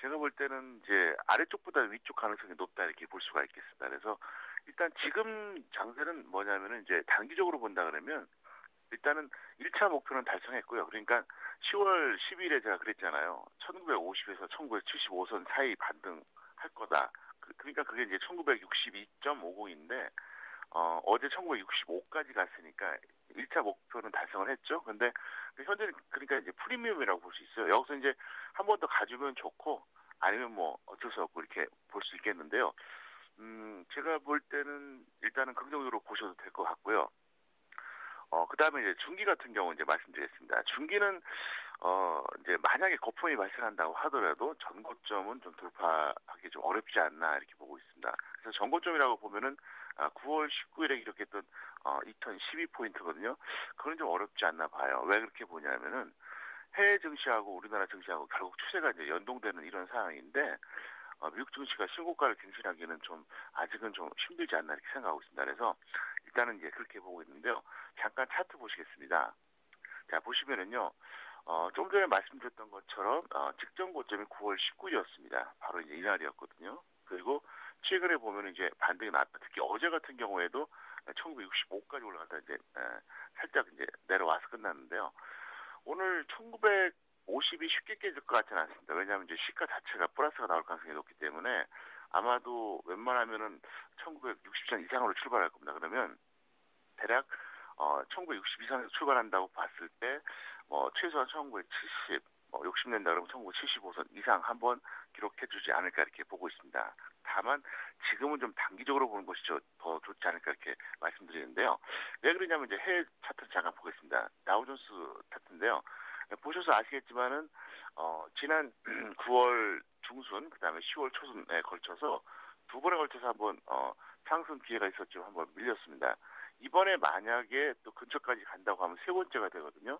제가 볼 때는 이제 아래쪽보다 위쪽 가능성이 높다 이렇게 볼 수가 있겠습니다. 그래서 일단 지금 장세는 뭐냐면은 이제 단기적으로 본다 그러면 일단은 1차 목표는 달성했고요. 그러니까 10월 10일에 제가 그랬잖아요. 1950에서 1975선 사이 반등할 거다. 그, 러니까 그게 이제 1962.50인데 어, 어제 1965까지 갔으니까 1차 목표는 달성을 했죠. 근데 현재는 그러니까 이제 프리미엄이라고 볼 수 있어요. 여기서 이제 한 번 더 가주면 좋고 아니면 뭐 어쩔 수 없고 이렇게 볼 수 있겠는데요. 음, 제가 볼 때는 일단은 긍정적으로 보셔도 될 것 같고요. 어, 그 다음에 이제 중기 같은 경우 이제 말씀드리겠습니다. 중기는, 어, 이제 만약에 거품이 발생한다고 하더라도 전고점은 좀 돌파하기 좀 어렵지 않나 이렇게 보고 있습니다. 그래서 전고점이라고 보면은, 아, 9월 19일에 기록했던, 어, 2012포인트거든요. 그건 좀 어렵지 않나 봐요. 왜 그렇게 보냐면은, 해외 증시하고 우리나라 증시하고 결국 추세가 이제 연동되는 이런 상황인데, 어, 미국 증시가 신고가를 갱신하기는 좀 아직은 좀 힘들지 않나 이렇게 생각하고 있습니다. 그래서 일단은 이제 그렇게 보고 있는데요. 잠깐 차트 보시겠습니다. 자, 보시면은요. 어, 좀 전에 말씀드렸던 것처럼 어, 직전 고점이 9월 19일이었습니다. 바로 이제 이날이었거든요. 그리고 최근에 보면 이제 반등이 나왔다. 특히 어제 같은 경우에도 1965까지 올라갔다 이제 에, 살짝 이제 내려와서 끝났는데요. 오늘 1950이 쉽게 깨질 것 같지는 않습니다. 왜냐하면 이제 시가 자체가 플러스가 나올 가능성이 높기 때문에 아마도 웬만하면은 1960전 이상으로 출발할 겁니다. 그러면 대략 어, 1960 이상에서 출발한다고 봤을 때, 뭐, 최소한 1970, 뭐, 60년대 그러면 1975선 이상 한번 기록해 주지 않을까 이렇게 보고 있습니다. 다만, 지금은 좀 단기적으로 보는 것이 더 좋지 않을까 이렇게 말씀드리는데요. 왜 그러냐면 이제 해외 차트 잠깐 보겠습니다. 다우존스 차트인데요. 보셔서 아시겠지만은 어, 지난 9월 중순 그다음에 10월 초순에 걸쳐서 두 번에 걸쳐서 한번 어, 상승 기회가 있었지만 한번 밀렸습니다. 이번에 만약에 또 근처까지 간다고 하면 세 번째가 되거든요.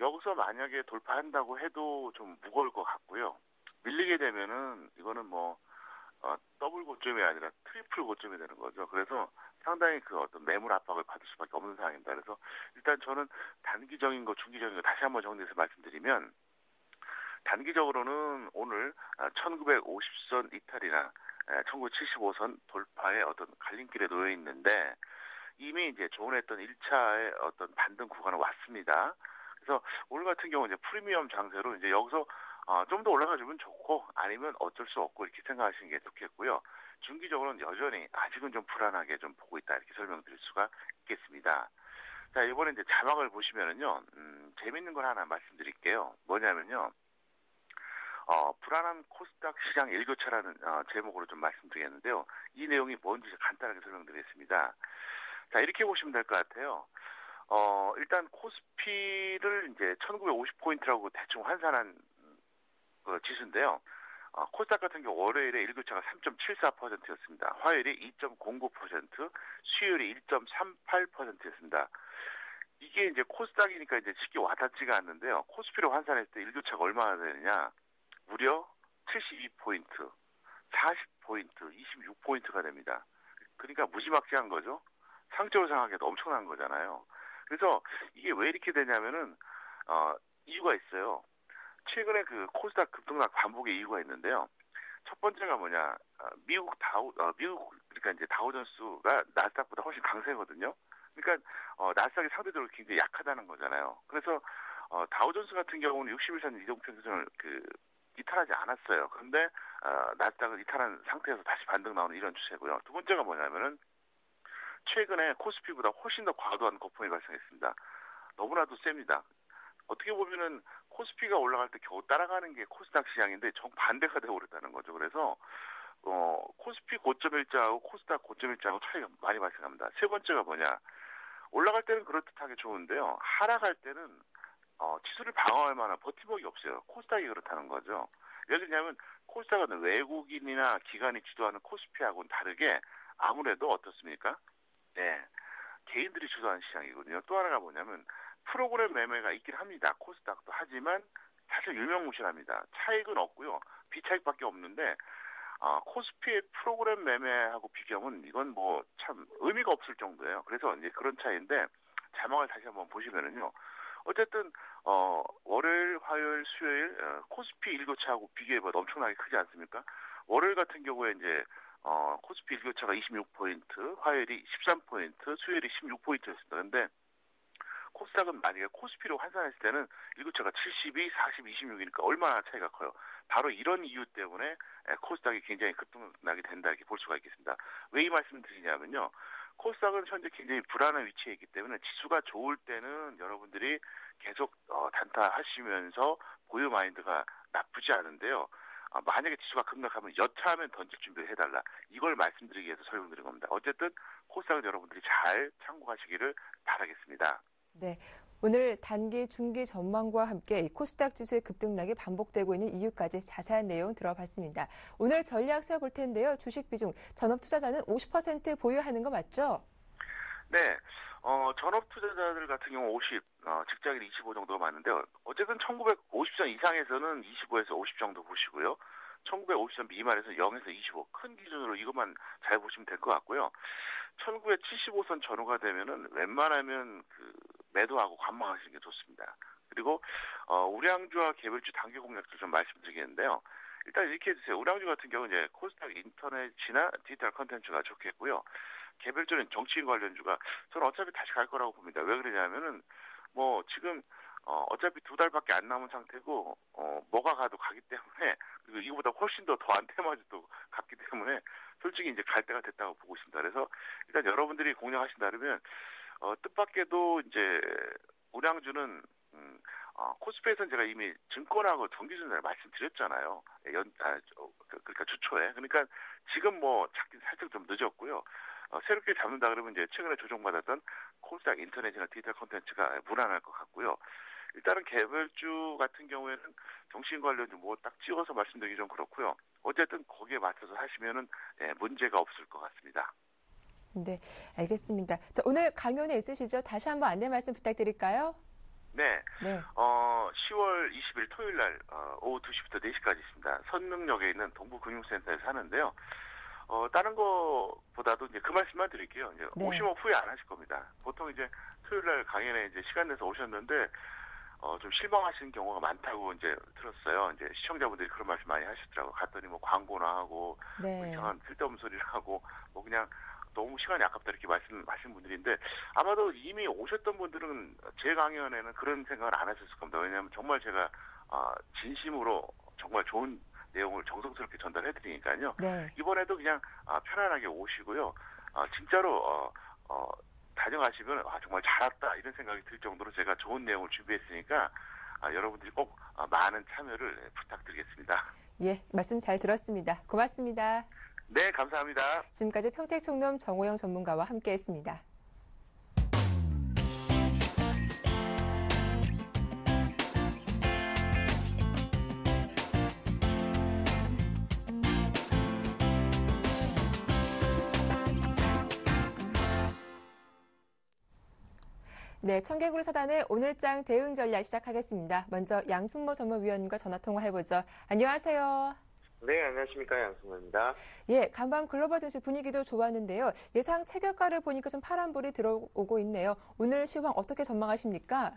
여기서 만약에 돌파한다고 해도 좀 무거울 것 같고요. 밀리게 되면은 이거는 뭐 어, 더블 고점이 아니라 트리플 고점이 되는 거죠. 그래서 상당히 그 어떤 매물 압박을 받을 수밖에 없는 상황입니다. 그래서 일단 저는 단기적인 거, 중기적인 거 다시 한번 정리해서 말씀드리면 단기적으로는 오늘 1950선 아, 이탈이나 1975선 돌파의 어떤 갈림길에 놓여 있는데 이미 이제 조언했던 1차의 어떤 반등 구간은 왔습니다. 그래서 오늘 같은 경우 이제 프리미엄 장세로 이제 여기서 어, 좀 더 올라가주면 좋고 아니면 어쩔 수 없고 이렇게 생각하시는 게 좋겠고요. 중기적으로는 여전히 아직은 좀 불안하게 좀 보고 있다 이렇게 설명드릴 수가 있겠습니다. 자 이번에 이제 자막을 보시면은요 음, 재밌는 걸 하나 말씀드릴게요. 뭐냐면요. 어, 불안한 코스닥 시장 일교차라는 어, 제목으로 좀 말씀드리겠는데요. 이 내용이 뭔지 간단하게 설명드리겠습니다. 자, 이렇게 보시면 될 것 같아요. 어, 일단 코스피를 이제 1950포인트라고 대충 환산한 그 지수인데요. 어, 코스닥 같은 경우 월요일에 일교차가 3.74%였습니다. 화요일이 2.09%, 수요일이 1.38%였습니다. 이게 이제 코스닥이니까 이제 쉽게 와닿지가 않는데요. 코스피로 환산했을 때 일교차가 얼마나 되느냐? 무려 72포인트, 40포인트, 26포인트가 됩니다. 그러니까 무지막지한 거죠. 상적으로 생각해도 엄청난 거잖아요. 그래서 이게 왜 이렇게 되냐면은 어 이유가 있어요. 최근에 그 코스닥 급등락 반복의 이유가 있는데요. 첫 번째가 뭐냐? 어, 미국 다우 어, 미국 그러니까 이제 다우존스가 나스닥보다 훨씬 강세거든요. 그러니까 어, 나스닥이 상대적으로 굉장히 약하다는 거잖아요. 그래서 어, 다우존스 같은 경우는 60일선 이동평균선을 그 이탈하지 않았어요. 그런데 어, 나스닥을 이탈한 상태에서 다시 반등 나오는 이런 추세고요. 두 번째가 뭐냐면은 최근에 코스피보다 훨씬 더 과도한 거품이 발생했습니다. 너무나도 셉니다. 어떻게 보면은 코스피가 올라갈 때 겨우 따라가는 게 코스닥 시장인데 정반대가 되고 그랬다는 거죠. 그래서 어, 코스피 고점 일자하고 코스닥 고점 일자하고 차이가 많이 발생합니다. 세 번째가 뭐냐? 올라갈 때는 그럴듯하게 좋은데요. 하락할 때는 어, 지수를 방어할 만한 버티목이 없어요. 코스닥이 그렇다는 거죠. 예를 들면 코스닥은 외국인이나 기관이 주도하는 코스피하고는 다르게 아무래도 어떻습니까? 네. 개인들이 주도하는 시장이거든요. 또 하나가 뭐냐면 프로그램 매매가 있긴 합니다. 코스닥도 하지만 사실 유명무실합니다. 차익은 없고요. 비차익밖에 없는데 어, 코스피의 프로그램 매매하고 비교하면 이건 뭐 참 의미가 없을 정도예요. 그래서 이제 그런 차이인데 자막을 다시 한번 보시면은요. 어쨌든 어 월요일, 화요일, 수요일 어, 코스피 일교차하고 비교해봐도 엄청나게 크지 않습니까? 월요일 같은 경우에 이제 어 코스피 일교차가 26포인트, 화요일이 13포인트, 수요일이 16포인트였습니다. 근데 코스닥은 만약에 코스피로 환산했을 때는 일교차가 72, 40, 26이니까 얼마나 차이가 커요. 바로 이런 이유 때문에 코스닥이 굉장히 급등하게 된다 이렇게 볼 수가 있겠습니다. 왜 이 말씀을 드리냐면요. 코스닥은 현재 굉장히 불안한 위치에 있기 때문에 지수가 좋을 때는 여러분들이 계속 어, 단타하시면서 보유 마인드가 나쁘지 않은데요. 어, 만약에 지수가 급락하면 여차하면 던질 준비를 해달라. 이걸 말씀드리기 위해서 설명드린 겁니다. 어쨌든 코스닥은 여러분들이 잘 참고하시기를 바라겠습니다. 네. 오늘 단기, 중기 전망과 함께 코스닥 지수의 급등락이 반복되고 있는 이유까지 자세한 내용 들어봤습니다. 오늘 전략 세워볼 텐데요. 주식 비중, 전업 투자자는 50% 보유하는 거 맞죠? 네. 어, 전업 투자자들 같은 경우 50, 어, 직장인 25 정도가 많은데요. 어쨌든 1950선 이상에서는 25에서 50 정도 보시고요. 1950선 미만에서 0에서 25. 큰 기준으로 이것만 잘 보시면 될 것 같고요. 1975선 전후가 되면은 웬만하면 그 매도하고 관망하시는 게 좋습니다. 그리고 어, 우량주와 개별주 단기 공략도 좀 말씀드리겠는데요. 일단 이렇게 해주세요. 우량주 같은 경우 는 이제 코스닥 인터넷이나 디지털 컨텐츠가 좋겠고요. 개별주는 정치인 관련주가 저는 어차피 다시 갈 거라고 봅니다. 왜 그러냐면은 뭐 지금 어, 어차피 두 달밖에 안 남은 상태고, 어, 뭐가 가도 가기 때문에, 그리고 이거보다 훨씬 더 더한 테마주도 갔기 때문에, 솔직히 이제 갈 때가 됐다고 보고 있습니다. 그래서, 일단 여러분들이 공략하신다면, 어, 뜻밖에도 이제, 우량주는, 음, 어, 코스피에서는 제가 이미 증권하고 정기준을 말씀드렸잖아요. 연, 아, 저, 그, 그러니까 주초에. 그러니까 지금 뭐 잡긴 살짝 좀 늦었고요. 어, 새롭게 잡는다 그러면 이제 최근에 조정받았던 코스닥 인터넷이나 디지털 콘텐츠가 무난할 것 같고요. 일단은 개별주 같은 경우에는 정신 관련주 뭐 딱 찍어서 말씀드리기 좀 그렇고요. 어쨌든 거기에 맞춰서 하시면은 예, 문제가 없을 것 같습니다. 네, 알겠습니다. 자, 오늘 강연에 있으시죠? 다시 한번 안내 말씀 부탁드릴까요? 네. 네. 어, 10월 20일 토요일 날 어, 오후 2시부터 4시까지 있습니다. 선릉역에 있는 동부금융센터에서 하는데요. 어, 다른 거보다도 이제 그 말씀만 드릴게요. 이제 네. 오시면 후회 안 하실 겁니다. 보통 이제 토요일 날 강연에 이제 시간 내서 오셨는데 어, 좀 실망하시는 경우가 많다고 이제 들었어요. 이제 시청자분들이 그런 말씀 많이 하시더라고요. 갔더니 뭐 광고나 하고, 네. 뭐 이상한 쓸데없는 소리를 하고, 뭐 그냥 너무 시간이 아깝다 이렇게 말씀하신 분들인데 아마도 이미 오셨던 분들은 제 강연에는 그런 생각을 안 하셨을 겁니다. 왜냐하면 정말 제가 아, 진심으로 정말 좋은 내용을 정성스럽게 전달해 드리니까요. 네. 이번에도 그냥 아, 편안하게 오시고요. 아, 진짜로 어, 어, 다녀가시면 아, 정말 잘 왔다 이런 생각이 들 정도로 제가 좋은 내용을 준비했으니까 아, 여러분들이 꼭 아, 많은 참여를 부탁드리겠습니다. 예, 말씀 잘 들었습니다. 고맙습니다. 네, 감사합니다. 지금까지 평택총련 정호영 전문가와 함께했습니다. 네, 청개구리 사단의 오늘장 대응 전략 시작하겠습니다. 먼저 양순모 전문위원과 전화 통화해보죠. 안녕하세요. 네, 안녕하십니까. 양승호입니다. 예, 간밤 글로벌 증시 분위기도 좋았는데요. 예상 체결가를 보니까 좀 파란불이 들어오고 있네요. 오늘 시황 어떻게 전망하십니까?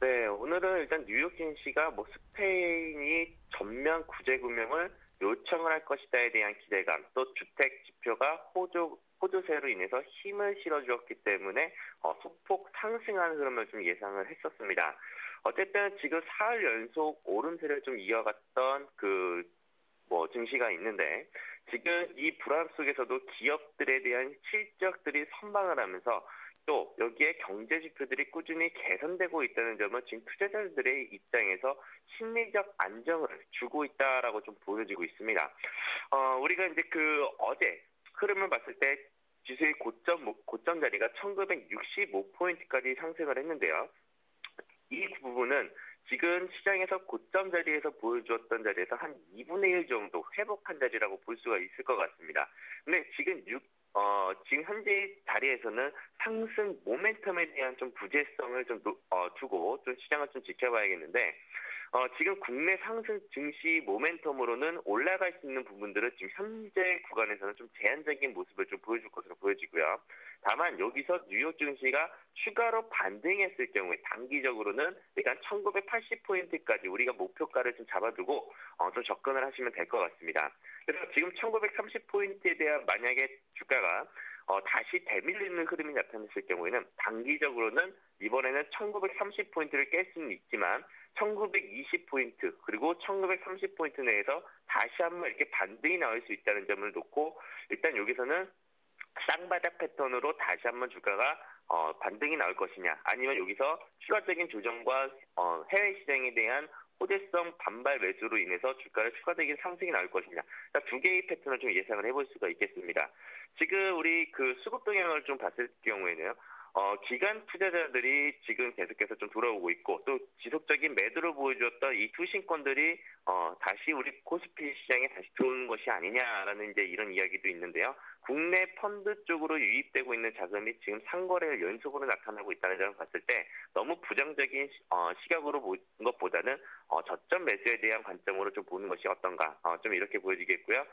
네, 오늘은 일단 뉴욕 증시가 뭐 스페인이 전면 구제 금융을 요청을 할 것이다에 대한 기대감, 또 주택 지표가 호조 호조세로 인해서 힘을 실어주었기 때문에 어, 소폭 상승하는 흐름을 좀 예상을 했었습니다. 어쨌든 지금 사흘 연속 오름세를 좀 이어갔던 그 뭐 증시가 있는데 지금 이 불안 속에서도 기업들에 대한 실적들이 선방을 하면서 또 여기에 경제 지표들이 꾸준히 개선되고 있다는 점은 지금 투자자들의 입장에서 심리적 안정을 주고 있다라고 좀 보여지고 있습니다. 어, 우리가 이제 그 어제 흐름을 봤을 때 지수의 고점 고점 자리가 1965포인트까지 상승을 했는데요. 이 부분은 지금 시장에서 고점 자리에서 보여주었던 자리에서 한 2분의 1 정도 회복한 자리라고 볼 수가 있을 것 같습니다. 근데 지금 6, 어, 지금 현재 자리에서는 상승 모멘텀에 대한 좀 부재성을 좀 어, 두고 좀 시장을 좀 지켜봐야겠는데 어, 지금 국내 상승 증시 모멘텀으로는 올라갈 수 있는 부분들은 지금 현재 구간에서는 좀 제한적인 모습을 좀 보여줄 것으로 보여지고요. 다만 여기서 뉴욕 증시가 추가로 반등했을 경우에 단기적으로는 일단 1980포인트까지 우리가 목표가를 좀 잡아두고 어, 좀 접근을 하시면 될 것 같습니다. 그래서 지금 1930포인트에 대한 만약에 주가가 어, 다시 대밀리는 흐름이 나타났을 경우에는 단기적으로는 이번에는 1930포인트를 깰 수는 있지만 1920포인트 그리고 1930포인트 내에서 다시 한번 이렇게 반등이 나올 수 있다는 점을 놓고 일단 여기서는 쌍바닥 패턴으로 다시 한번 주가가 어, 반등이 나올 것이냐 아니면 여기서 추가적인 조정과 어, 해외 시장에 대한 호재성 반발 매수로 인해서 주가를 추가적인 상승이 나올 것이냐. 그러니까 두 개의 패턴을 좀 예상을 해볼 수가 있겠습니다. 지금 우리 그 수급 동향을 좀 봤을 경우에는요. 어, 기간 투자자들이 지금 계속해서 좀 돌아오고 있고 또 지속적인 매도를 보여주었던 이 투신권들이 어, 다시 우리 코스피 시장에 다시 들어오는 것이 아니냐라는 이제 이런 이야기도 있는데요. 국내 펀드 쪽으로 유입되고 있는 자금이 지금 상거래를 연속으로 나타나고 있다는 점을 봤을 때 너무 부정적인 어, 시각으로 보는 것보다는 어, 저점 매수에 대한 관점으로 좀 보는 것이 어떤가 어, 좀 이렇게 보여지겠고요.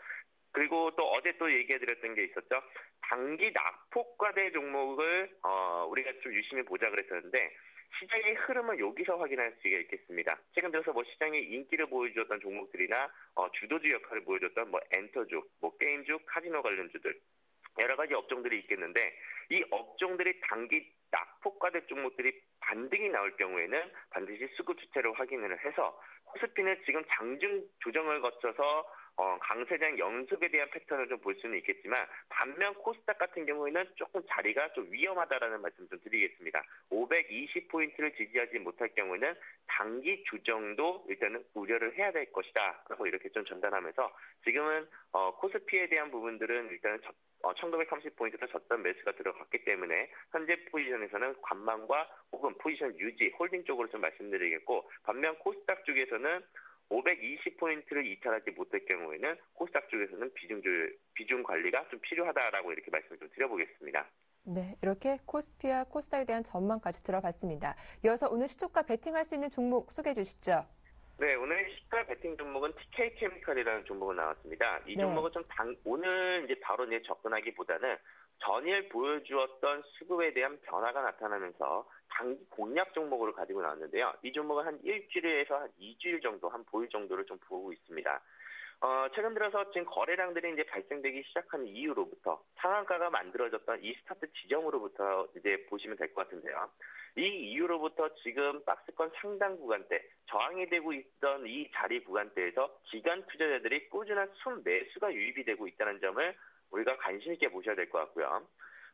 그리고 또 어제 또 얘기해드렸던 게 있었죠. 단기 낙폭과대 종목을 어, 우리가 좀 유심히 보자 그랬었는데 시장의 흐름을 여기서 확인할 수가 있겠습니다. 최근 들어서 뭐 시장의 인기를 보여주었던 종목들이나 어, 주도주 역할을 보여줬던 뭐 엔터주, 뭐 게임주, 카지노 관련주들 여러 가지 업종들이 있겠는데 이 업종들이 단기 낙폭과대 종목들이 반등이 나올 경우에는 반드시 수급 주체를 확인을 해서 코스피는 지금 장중 조정을 거쳐서 어, 강세장 연습에 대한 패턴을 좀 볼 수는 있겠지만 반면 코스닥 같은 경우에는 조금 자리가 좀 위험하다라는 말씀 좀 드리겠습니다. 520포인트를 지지하지 못할 경우에는 단기 조정도 일단은 우려를 해야 될 것이다. 라고 이렇게 좀 전달하면서 지금은 어, 코스피에 대한 부분들은 일단은 저, 어, 1930포인트도 저점 매수가 들어갔기 때문에 현재 포지션에 부분에서는 관망과 혹은 포지션 유지, 홀딩 쪽으로 좀 말씀드리겠고 반면 코스닥 쪽에서는 520포인트를 이탈하지 못할 경우에는 코스닥 쪽에서는 비중 조 비중 관리가 좀 필요하다라고 이렇게 말씀을 좀 드려보겠습니다. 네, 이렇게 코스피와 코스닥에 대한 전망까지 들어봤습니다. 이어서 오늘 시초가 베팅할 수 있는 종목 소개해 주시죠. 네, 오늘 시가 베팅 종목은 TK 케미칼이라는 종목이 나왔습니다. 이 네. 종목은 좀 당, 오늘 이제 바로 이제 접근하기보다는 전일 보여주었던 수급에 대한 변화가 나타나면서 단기 공략 종목으로 가지고 나왔는데요. 이 종목은 한 일주일에서 한 2주일 정도, 한 보름 정도를 좀 보고 있습니다. 어, 최근 들어서 지금 거래량들이 이제 발생되기 시작한 이후로부터 상한가가 만들어졌던 이 스타트 지점으로부터 이제 보시면 될 것 같은데요. 이 이후로부터 지금 박스권 상당 구간대, 저항이 되고 있던 이 자리 구간대에서 기간 투자자들이 꾸준한 순매수가 유입이 되고 있다는 점을 우리가 관심 있게 보셔야 될 것 같고요.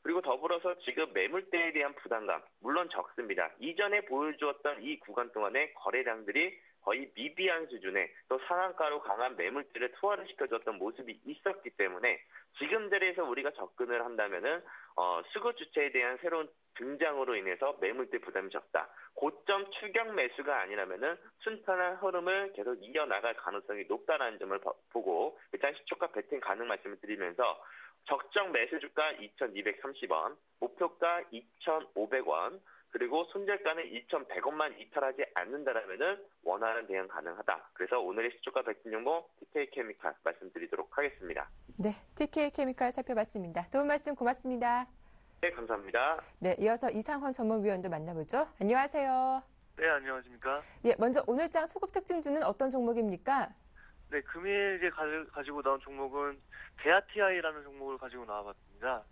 그리고 더불어서 지금 매물대에 대한 부담감 물론 적습니다. 이전에 보여주었던 이 구간 동안에 거래량들이 거의 미비한 수준의 또 상한가로 강한 매물들을 투하를 시켜줬던 모습이 있었기 때문에 지금들에서 우리가 접근을 한다면은 어, 수급 주체에 대한 새로운 등장으로 인해서 매물대 부담이 적다. 고점 추격 매수가 아니라면은 순탄한 흐름을 계속 이어나갈 가능성이 높다는 점을 보고 일단 시초가 배팅 가능 말씀을 드리면서 적정 매수 주가 2,230원, 목표가 2,500원, 그리고 손절가는 2,100원만 이탈하지 않는다라면은 원하는 대응 가능하다. 그래서 오늘의 시초가 백신 정보 TK 케미칼 말씀드리도록 하겠습니다. 네, TK 케미칼 살펴봤습니다. 도움 말씀 고맙습니다. 네, 감사합니다. 네, 이어서 이상헌 전문위원도 만나보죠. 안녕하세요. 네, 안녕하십니까. 예, 먼저 오늘장 수급 특징주는 어떤 종목입니까? 네, 금일 이제 가지고 나온 종목은 대아티아이라는 종목을 가지고 나와봤습니다.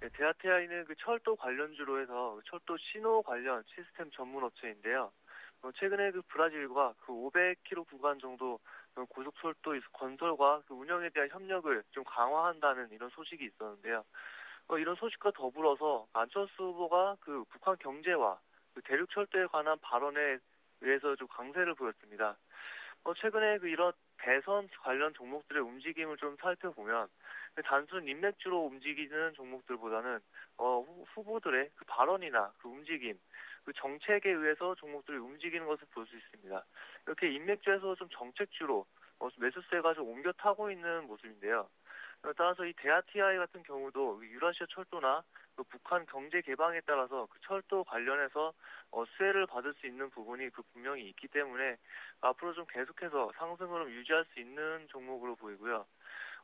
네, 대아티아이는 그 철도 관련주로 해서 그 철도 신호 관련 시스템 전문 업체인데요. 어, 최근에 그 브라질과 그 500km 구간 정도 그 고속철도 건설과 그 운영에 대한 협력을 좀 강화한다는 이런 소식이 있었는데요. 어, 이런 소식과 더불어서 안철수 후보가 그 북한 경제와 그 대륙 철도에 관한 발언에 의해서 좀 강세를 보였습니다. 어, 최근에 그 이런 대선 관련 종목들의 움직임을 좀 살펴보면 단순 인맥주로 움직이는 종목들보다는 어, 후보들의 그 발언이나 그 움직임, 그 정책에 의해서 종목들이 움직이는 것을 볼 수 있습니다. 이렇게 인맥주에서 좀 정책주로 어, 매수세가 좀 옮겨 타고 있는 모습인데요. 따라서 이 대아티아이 같은 경우도 유라시아 철도나 그 북한 경제 개방에 따라서 그 철도 관련해서 어, 수혜를 받을 수 있는 부분이 그 분명히 있기 때문에 앞으로 좀 계속해서 상승으로 유지할 수 있는 종목으로 보이고요.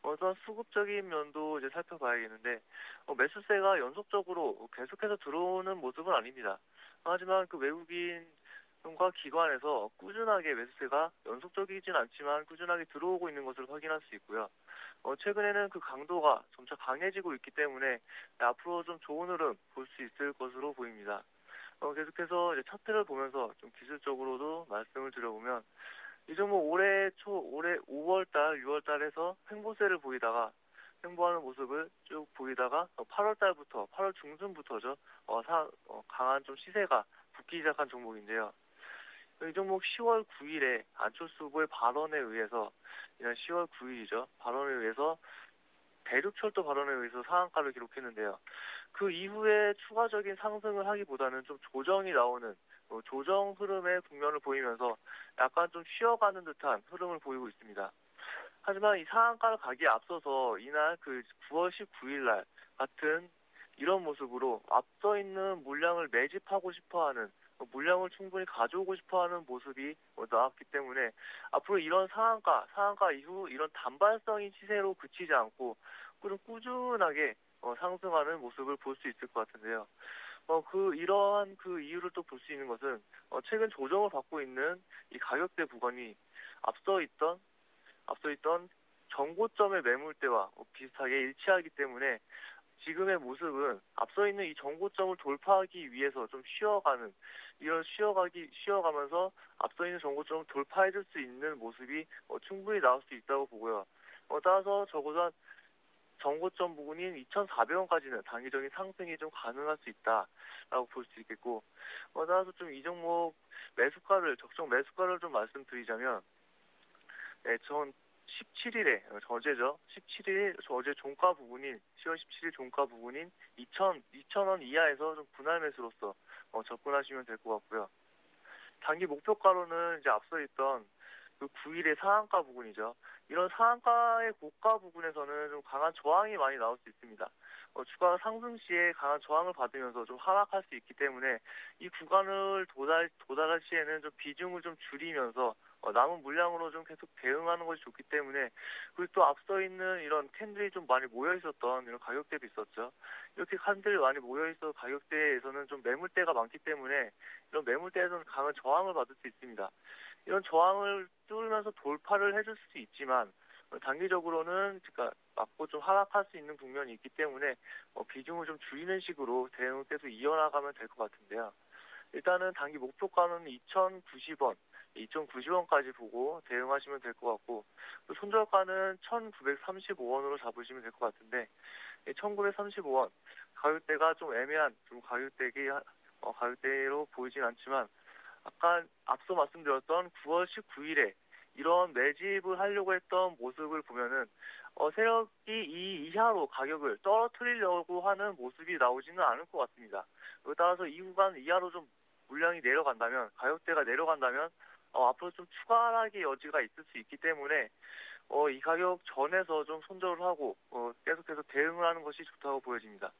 어떤 수급적인 면도 이제 살펴봐야겠는데 어, 매수세가 연속적으로 계속해서 들어오는 모습은 아닙니다. 하지만 그 외국인 과 기관에서 꾸준하게 매수세가 연속적이진 않지만 꾸준하게 들어오고 있는 것을 확인할 수 있고요. 어, 최근에는 그 강도가 점차 강해지고 있기 때문에 앞으로 좀 좋은 흐름 볼 수 있을 것으로 보입니다. 어, 계속해서 차트를 보면서 좀 기술적으로도 말씀을 드려보면 이 종목 올해 초 올해 5월달, 6월달에서 횡보세를 보이다가 횡보하는 모습을 쭉 보이다가 8월달부터 8월 중순부터죠 어, 사, 어, 강한 좀 시세가 붙기 시작한 종목인데요. 이 종목 10월 9일에 안철수 후보의 발언에 의해서 이날 10월 9일이죠. 발언에 의해서 대륙철도 발언에 의해서 상한가를 기록했는데요. 그 이후에 추가적인 상승을 하기보다는 좀 조정이 나오는 어, 조정 흐름의 국면을 보이면서 약간 좀 쉬어가는 듯한 흐름을 보이고 있습니다. 하지만 이 상한가를 가기에 앞서서 이날 그 9월 19일 날 같은 이런 모습으로 앞서 있는 물량을 매집하고 싶어하는 뭐 물량을 충분히 가져오고 싶어하는 모습이 뭐 나왔기 때문에 앞으로 이런 상한가, 상한가 이후 이런 단발성인 시세로 그치지 않고 꾸준하게 어, 상승하는 모습을 볼 수 있을 것 같은데요. 어, 그, 이러한 그 이유를 또 볼 수 있는 것은, 어, 최근 조정을 받고 있는 이 가격대 구간이 앞서 있던, 앞서 있던 정고점의 매물대와 비슷하게 일치하기 때문에 지금의 모습은 앞서 있는 이 정고점을 돌파하기 위해서 좀 쉬어가는 이런 쉬어가기 쉬어가면서 앞서 있는 정고점을 돌파해줄 수 있는 모습이 어, 충분히 나올 수 있다고 보고요. 어, 따라서 적어도 정고점 부분인 2,400원까지는 단기적인 상승이 좀 가능할 수 있다라고 볼 수 있겠고, 어, 따라서 좀 이 종목 매수가를 적정 매수가를 좀 말씀드리자면, 네, 전 17일에 어제죠. 17일 어제 종가 부분인 10월 17일 종가 부분인 2천 2천 원 이하에서 좀 분할 매수로서 어, 접근하시면 될 것 같고요. 단기 목표가로는 이제 앞서 있던 그 9일의 상한가 부분이죠. 이런 상한가의 고가 부분에서는 좀 강한 저항이 많이 나올 수 있습니다. 어, 주가 상승 시에 강한 저항을 받으면서 좀 하락할 수 있기 때문에 이 구간을 도달 도달할 시에는 좀 비중을 좀 줄이면서 어, 남은 물량으로 좀 계속 대응하는 것이 좋기 때문에 그리고 또 앞서 있는 이런 캔들이 좀 많이 모여 있었던 이런 가격대도 있었죠. 이렇게 캔들이 많이 모여 있어 가격대에서는 좀 매물대가 많기 때문에 이런 매물대에서는 강한 저항을 받을 수 있습니다. 이런 저항을 뚫으면서 돌파를 해줄 수 있지만 단기적으로는 그러니까 맞고 좀 하락할 수 있는 국면이 있기 때문에 어, 비중을 좀 줄이는 식으로 대응 때도 이어나가면 될 것 같은데요. 일단은 단기 목표가는 2,090원, 2,090원까지 보고 대응하시면 될 것 같고 손절가는 1,935원으로 잡으시면 될 것 같은데 1,935원 가격대가 좀 애매한 좀 가격대기 어, 가격대로 보이진 않지만 아까 앞서 말씀드렸던 9월 19일에 이런 매집을 하려고 했던 모습을 보면은 어, 세력이 이 이하로 가격을 떨어뜨리려고 하는 모습이 나오지는 않을 것 같습니다. 따라서 이 구간 이하로 좀 물량이 내려간다면 가격대가 내려간다면 어, 앞으로 좀 추가 하락의 여지가 있을 수 있기 때문에 어, 이 가격 전에서 좀 손절을 하고 어, 계속해서 대응을 하는 것이 좋다고 보여집니다.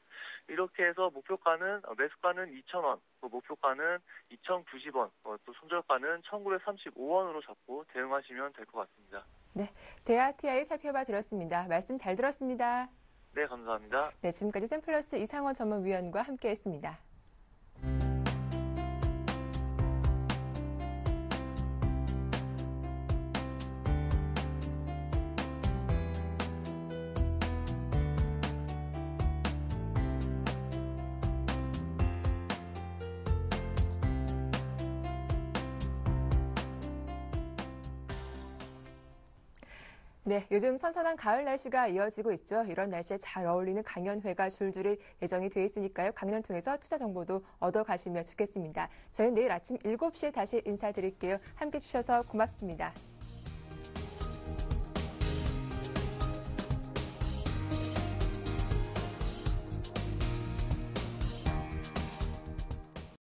이렇게 해서 목표가는 어, 매수가는 2,000원, 목표가는 2,090원, 어, 또 손절가는 1,935원으로 잡고 대응하시면 될 것 같습니다. 네, 대아티아이 살펴봐 드렸습니다. 말씀 잘 들었습니다. 네, 감사합니다. 네, 지금까지 샘플러스 이상원 전문위원과 함께했습니다. 네, 요즘 선선한 가을 날씨가 이어지고 있죠. 이런 날씨에 잘 어울리는 강연회가 줄줄이 예정이 돼 있으니까요. 강연을 통해서 투자 정보도 얻어 가시면 좋겠습니다. 저희는 내일 아침 7시에 다시 인사드릴게요. 함께 해주셔서 고맙습니다.